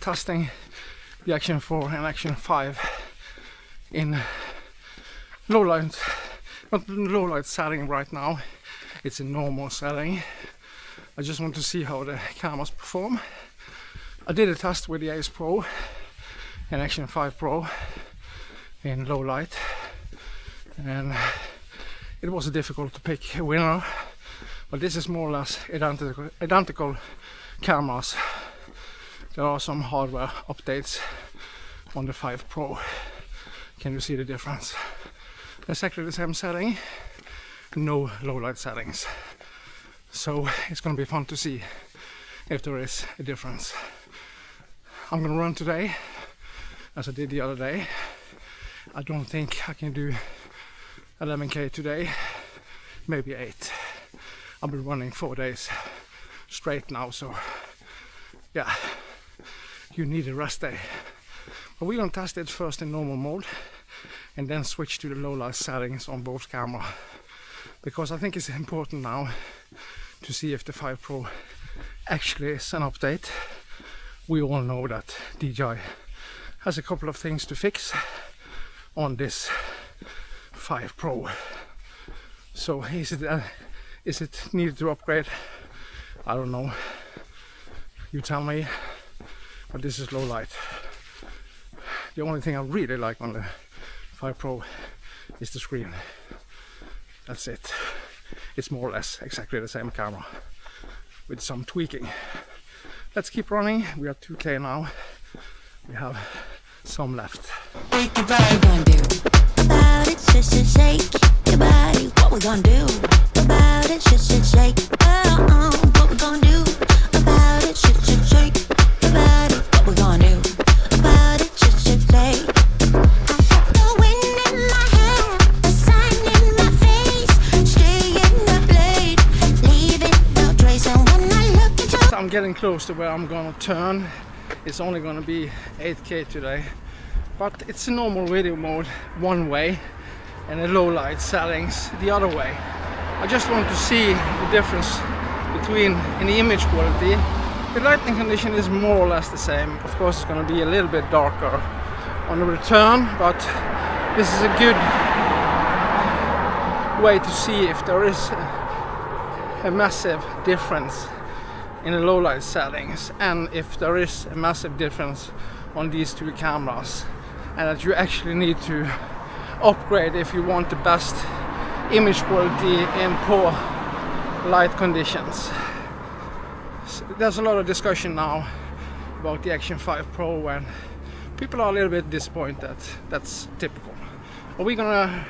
testing the Action 4 and Action 5 in low light, not low light setting right now. It's a normal setting. I just want to see how the cameras perform. I did a test with the Ace Pro and Action 5 Pro in low light and it was difficult to pick a winner but this is more or less identical, identical cameras there are some hardware updates on the 5 Pro. Can you see the difference? Exactly the same setting no low light settings. So it's gonna be fun to see if there is a difference. I'm gonna run today as I did the other day. I don't think I can do 11k today maybe 8 I've been running four days straight now so yeah you need a rest day but we're gonna test it first in normal mode and then switch to the low light settings on both camera because I think it's important now to see if the 5 Pro actually is an update we all know that DJI has a couple of things to fix on this 5 Pro. So is it uh, is it needed to upgrade? I don't know. You tell me. But this is low light. The only thing I really like on the 5 Pro is the screen. That's it. It's more or less exactly the same camera with some tweaking. Let's keep running. We are 2k now. We have some left. Shake, your body. Gonna do about it? Shake. Oh, oh. What we gonna do about it? Shake, your body. What we gonna do about it? Shake, I'm getting close to where I'm gonna turn. It's only gonna be 8k today, but it's a normal video mode one way and a low light settings the other way. I just want to see the difference between in the image quality. The lighting condition is more or less the same. Of course, it's gonna be a little bit darker on the return, but this is a good way to see if there is a massive difference in the low light settings and if there is a massive difference on these two cameras and that you actually need to upgrade if you want the best image quality in poor light conditions. There's a lot of discussion now about the Action 5 Pro and people are a little bit disappointed. That's typical. Are we gonna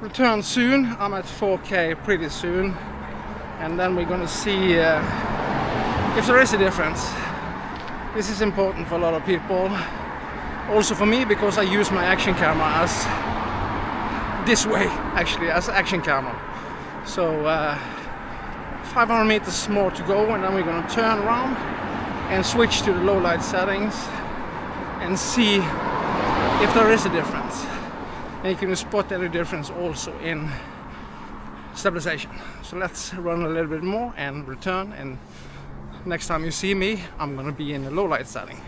return soon? I'm at 4K pretty soon and then we're gonna see uh, if there is a difference. This is important for a lot of people, also for me because I use my action camera as this way, actually, as action camera. So uh, 500 meters more to go, and then we're gonna turn around and switch to the low light settings and see if there is a difference. And you can spot any difference also in stabilization. So let's run a little bit more and return and next time you see me I'm gonna be in a low light setting.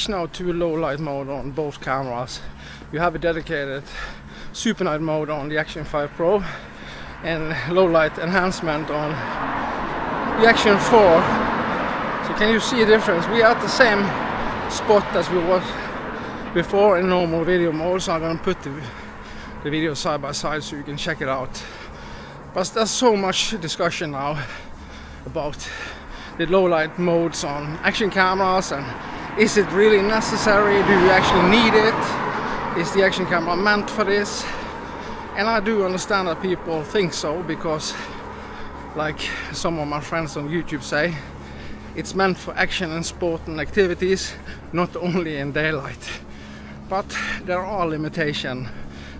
Switch now to low light mode on both cameras. You have a dedicated super night mode on the Action 5 Pro and low light enhancement on the Action 4. So can you see a difference? We are at the same spot as we was before in normal video mode so I'm gonna put the, the video side by side so you can check it out. But there's so much discussion now about the low light modes on action cameras and is it really necessary? Do you actually need it? Is the action camera meant for this? And I do understand that people think so because like some of my friends on YouTube say, it's meant for action and sport and activities, not only in daylight. But there are limitations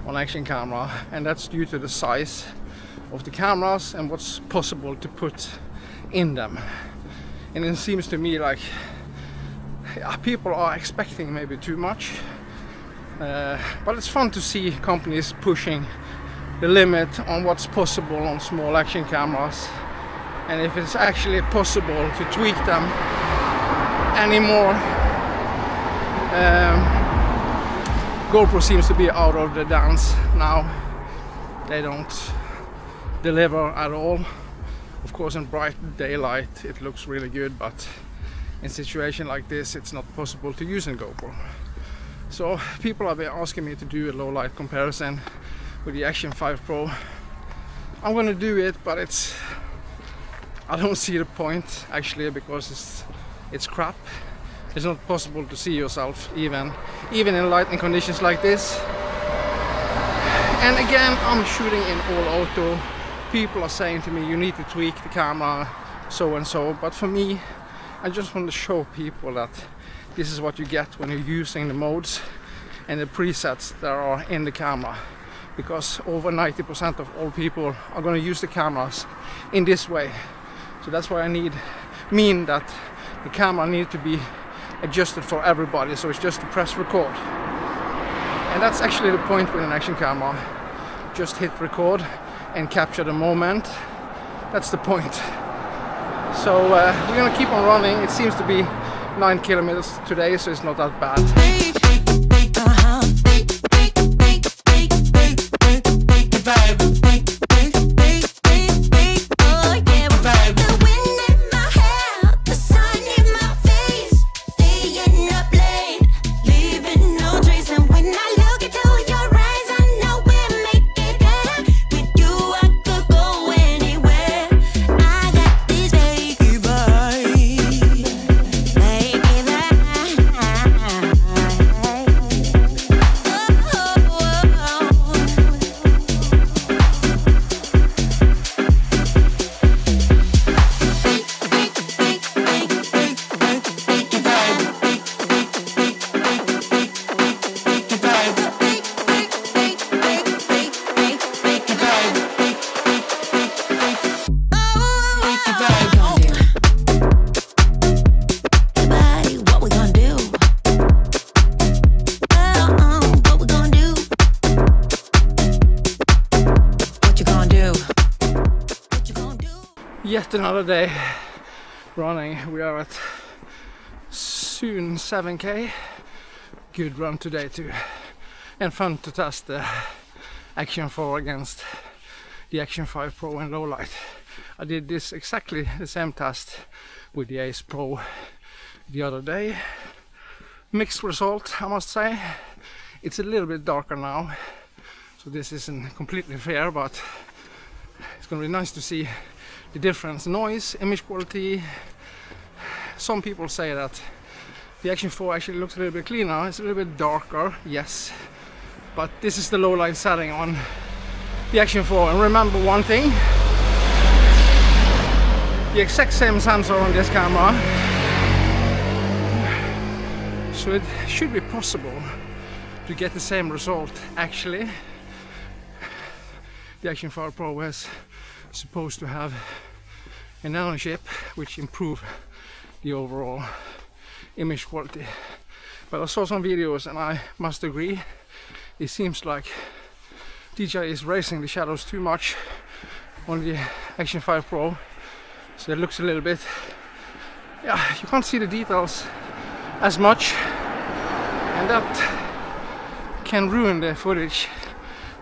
on action camera, and that's due to the size of the cameras and what's possible to put in them. And it seems to me like people are expecting maybe too much. Uh, but it's fun to see companies pushing the limit on what's possible on small action cameras and if it's actually possible to tweak them anymore. Um, GoPro seems to be out of the dance now. They don't deliver at all. Of course, in bright daylight it looks really good, but in situation like this, it's not possible to use a GoPro. So people have been asking me to do a low light comparison with the Action 5 Pro. I'm gonna do it, but it's I don't see the point actually because it's it's crap. It's not possible to see yourself even even in lighting conditions like this. And again, I'm shooting in all auto. People are saying to me, you need to tweak the camera, so and so. But for me, I just want to show people that this is what you get when you're using the modes and the presets that are in the camera. Because over 90% of all people are going to use the cameras in this way. So that's why I need mean that the camera needs to be adjusted for everybody so it's just to press record. And that's actually the point with an action camera. Just hit record and capture the moment. That's the point so uh, we're gonna keep on running. It seems to be nine kilometers today so it's not that bad yet another day running. We are at soon 7k. Good run today too, and fun to test the Action 4 against the Action 5 Pro in low light. I did this exactly the same test with the Ace Pro the other day. Mixed result, I must say. It's a little bit darker now, so this isn't completely fair, but it's gonna be nice to see the difference. Noise image quality. Some people say that the action 4 actually looks a little bit cleaner. It's a little bit darker yes. But this is the low light setting on the action 4 and remember one thing the exact same sensor on this camera so it should be possible to get the same result actually. The action 4 pro has supposed to have an chip which improve the overall image quality. But I saw some videos and I must agree it seems like DJI is raising the shadows too much on the Action 5 Pro. So it looks a little bit yeah you can't see the details as much. And that can ruin the footage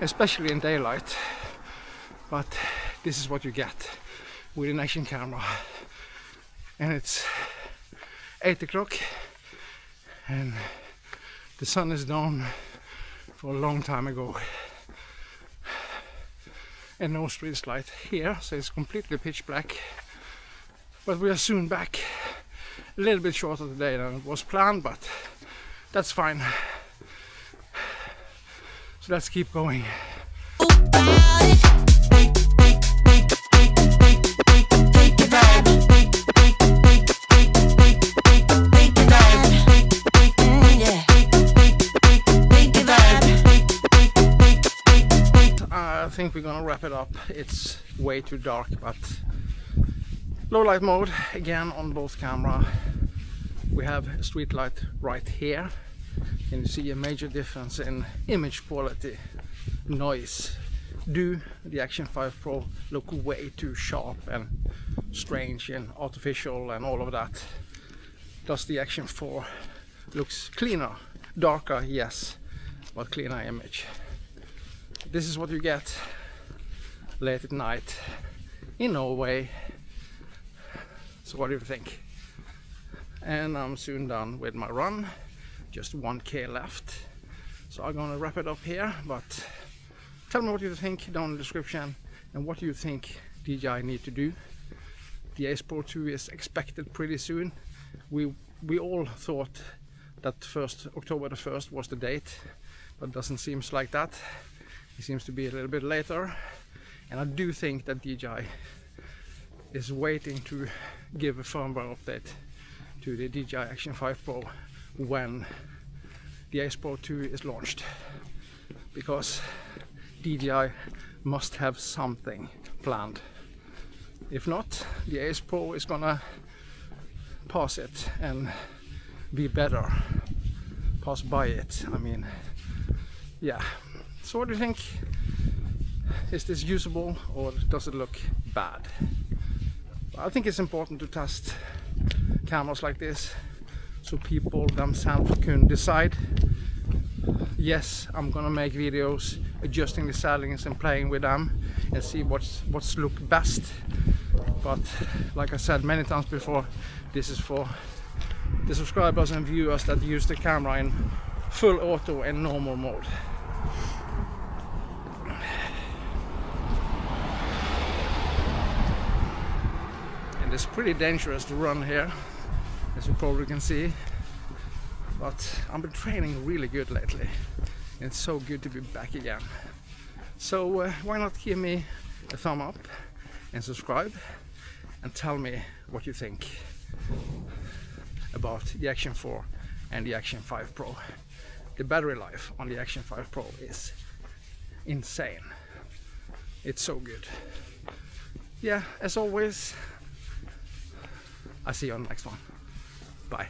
especially in daylight. But this is what you get with an action camera. And it's 8 o'clock and the sun is down for a long time ago. And no street light here so it's completely pitch black. But we are soon back. A little bit shorter today than it was planned but that's fine. So let's keep going we're gonna wrap it up. It's way too dark, but low light mode again on both camera. We have street light right here and you see a major difference in image quality, noise. Do the Action 5 Pro look way too sharp and strange and artificial and all of that? Does the Action 4 looks cleaner, darker, yes, but cleaner image? This is what you get late at night in Norway. So what do you think? And I'm soon done with my run. Just 1k left. So I'm gonna wrap it up here but tell me what you think down in the description and what you think DJI need to do? The Ace Pro 2 is expected pretty soon. We we all thought that first October the 1st was the date but doesn't seem like that. It seems to be a little bit later and I do think that DJI is waiting to give a firmware update to the DJI Action 5 Pro when the Ace Pro 2 is launched because DJI must have something planned. If not, the Ace Pro is gonna pass it and be better. Pass by it, I mean. Yeah. So what do you think? Is this usable or does it look bad? I think it's important to test cameras like this so people themselves can decide. Yes I'm gonna make videos adjusting the settings and playing with them and see what's what's look best. But like I said many times before this is for the subscribers and viewers that use the camera in full auto and normal mode it's pretty dangerous to run here as you probably can see. But I've been training really good lately. It's so good to be back again. So uh, why not give me a thumb up and subscribe and tell me what you think about the Action 4 and the Action 5 Pro. The battery life on the Action 5 Pro is insane. It's so good. Yeah as always I see you on the next one Bye.